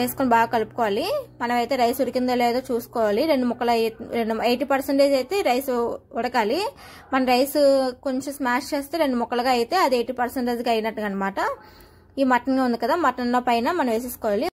వేసుకొని బాగా కలుపుకోవాలి. మనం అయితే రైస్ ఉడికిందో లేదో చూసుకోవాలి. రెండు ముక్కలు రెండు ఎయిటీ పర్సెంటేజ్ అయితే రైస్ ఉడకాలి. మన రైస్ కొంచెం స్మాష్ చేస్తే రెండు ముక్కలుగా అయితే అది ఎయిటీ పర్సెంటేజ్గా అయినట్టుగా అనమాట ఈ మటన్ ఉంది కదా మటన్లో పైన మనం వేసేసుకోవాలి.